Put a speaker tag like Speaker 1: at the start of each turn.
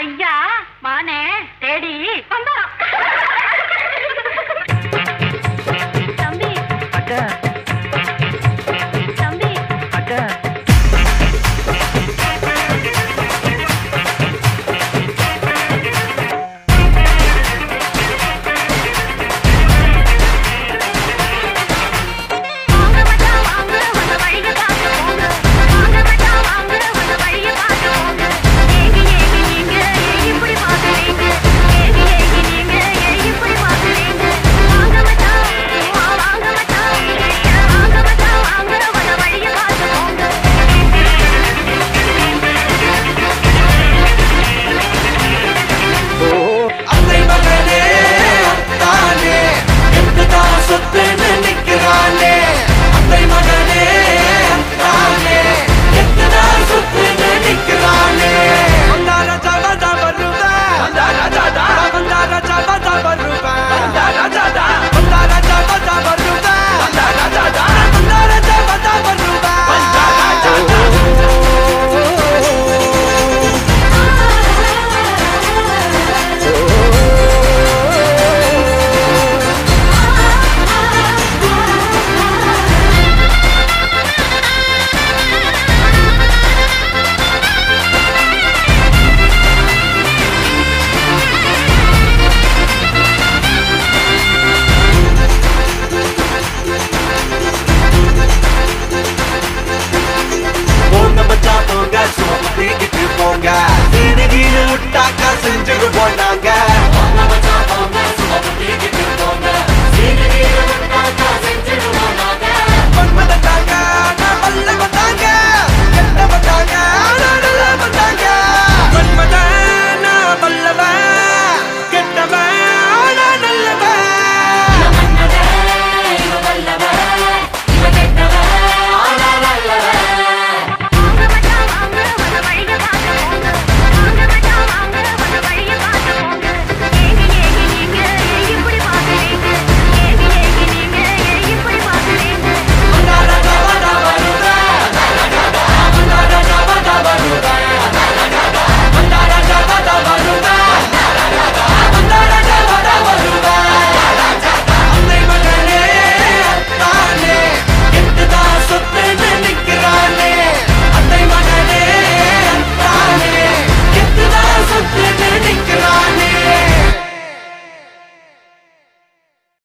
Speaker 1: ஐயா மானே தேடி வந்தா open not